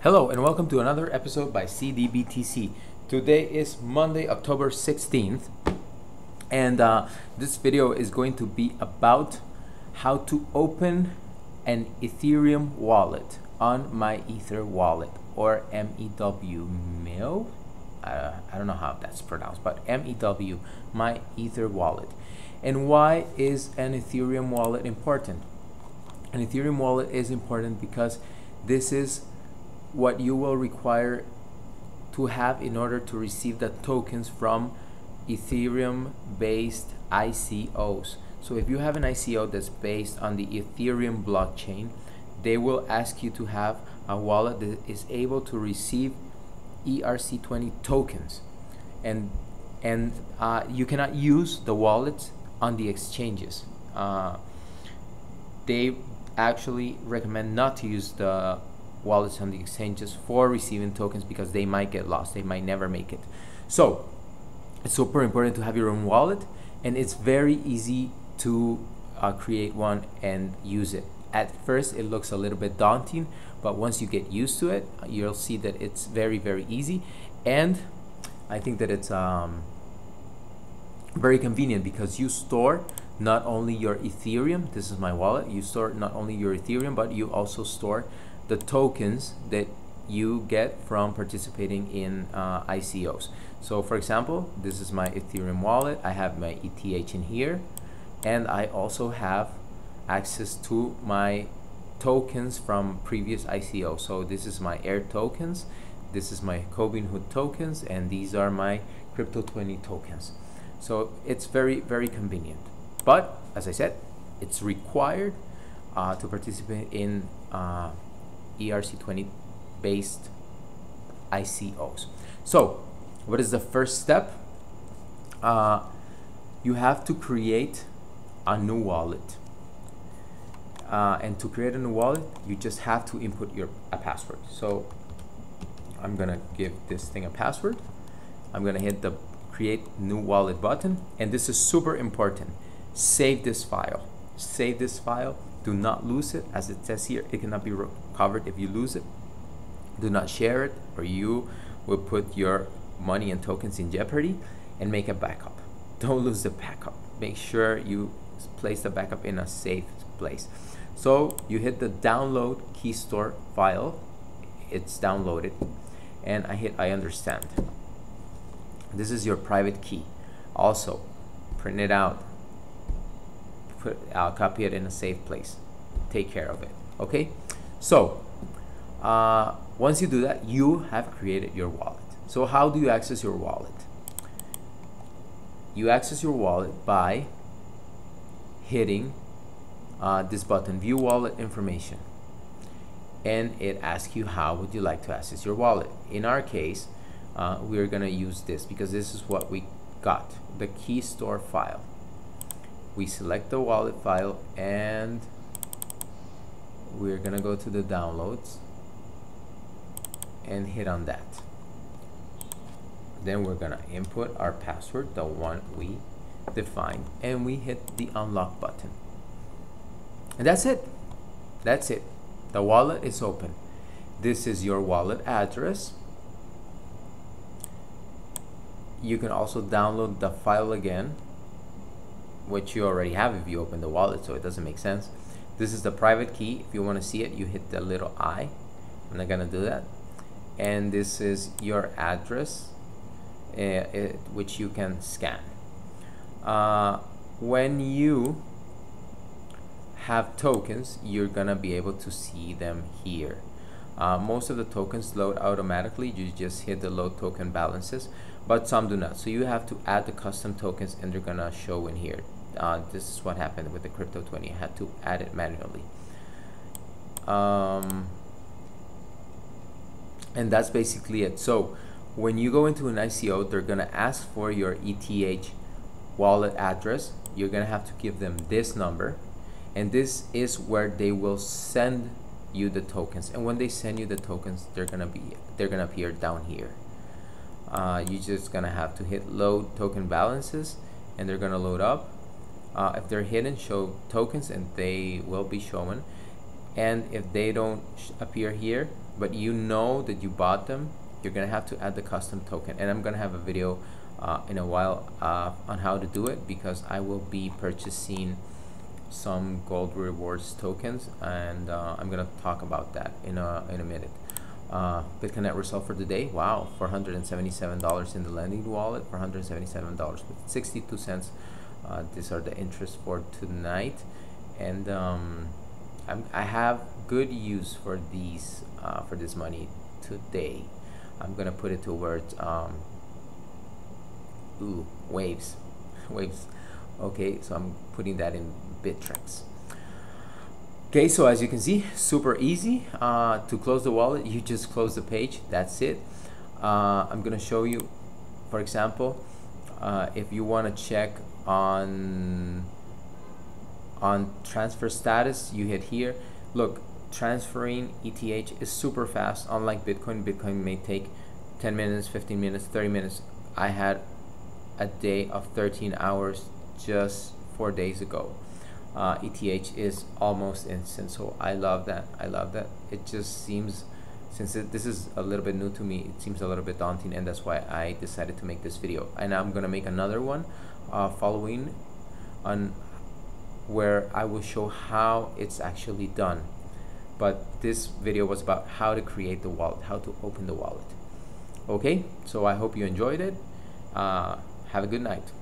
Hello and welcome to another episode by CDBTC. Today is Monday, October 16th, and uh, this video is going to be about how to open an Ethereum wallet on my Ether wallet or MEW. Uh, I don't know how that's pronounced, but MEW, my Ether wallet. And why is an Ethereum wallet important? An Ethereum wallet is important because this is what you will require to have in order to receive the tokens from Ethereum based ICOs. So if you have an ICO that's based on the Ethereum blockchain, they will ask you to have a wallet that is able to receive ERC20 tokens. And and uh, you cannot use the wallets on the exchanges. Uh, they actually recommend not to use the wallets on the exchanges for receiving tokens because they might get lost they might never make it. So it's super important to have your own wallet and it's very easy to uh, create one and use it. At first it looks a little bit daunting but once you get used to it you'll see that it's very very easy. And I think that it's um, very convenient because you store not only your Ethereum this is my wallet you store not only your Ethereum but you also store the tokens that you get from participating in uh, ICOs. So for example, this is my Ethereum wallet. I have my ETH in here and I also have access to my tokens from previous ICO. So this is my air tokens, this is my Robinhood tokens, and these are my Crypto 20 tokens. So it's very, very convenient. But as I said, it's required uh, to participate in uh, ERC20 based ICOs. So, what is the first step? Uh, you have to create a new wallet. Uh, and to create a new wallet, you just have to input your a password. So, I'm gonna give this thing a password. I'm gonna hit the create new wallet button, and this is super important. Save this file. Save this file do not lose it. As it says here it cannot be recovered if you lose it do not share it or you will put your money and tokens in jeopardy and make a backup. Don't lose the backup. Make sure you place the backup in a safe place. So you hit the download key store file. It's downloaded. And I hit I understand. This is your private key. Also print it out put I'll copy it in a safe place. Take care of it okay? So uh, once you do that you have created your wallet. So how do you access your wallet? You access your wallet by hitting uh, this button view wallet information. And it asks you how would you like to access your wallet? In our case uh, we're gonna use this because this is what we got the key store file we select the wallet file and we're gonna go to the downloads and hit on that. Then we're gonna input our password the one we defined and we hit the unlock button. And that's it. That's it. The wallet is open. This is your wallet address. You can also download the file again which you already have if you open the wallet so it doesn't make sense. This is the private key. If you want to see it you hit the little i. I'm not gonna do that. And this is your address uh, it, which you can scan. Uh, when you have tokens you're gonna be able to see them here. Uh, most of the tokens load automatically. You just hit the load token balances but some do not. So you have to add the custom tokens and they're gonna show in here uh, this is what happened with the crypto 20 I had to add it manually. Um, and that's basically it. So when you go into an ICO they're gonna ask for your ETH wallet address. You're gonna have to give them this number and this is where they will send you the tokens. And when they send you the tokens they're gonna be they're gonna appear down here. Uh, you're just gonna have to hit load token balances and they're gonna load up uh, if they're hidden show tokens and they will be shown. And if they don't appear here but you know that you bought them you're gonna have to add the custom token. And I'm gonna have a video uh, in a while uh, on how to do it because I will be purchasing some gold rewards tokens and uh, I'm gonna talk about that in a, in a minute. Uh, BitConnect result for today wow $477 in the lending wallet $477 with 62 cents uh, these are the interest for tonight. And um, i have good use for these uh, for this money today. I'm gonna put it towards um, ooh waves waves. Okay so I'm putting that in Bittrex. Okay so as you can see super easy uh, to close the wallet. You just close the page. That's it. Uh, I'm gonna show you for example uh, if you want to check on on transfer status you hit here. Look transferring ETH is super fast unlike Bitcoin. Bitcoin may take 10 minutes 15 minutes 30 minutes. I had a day of 13 hours just four days ago. Uh, ETH is almost instant so I love that. I love that. It just seems since it, this is a little bit new to me it seems a little bit daunting and that's why I decided to make this video. And I'm gonna make another one uh, following on where I will show how it's actually done. But this video was about how to create the wallet how to open the wallet. Okay? So I hope you enjoyed it. Uh, have a good night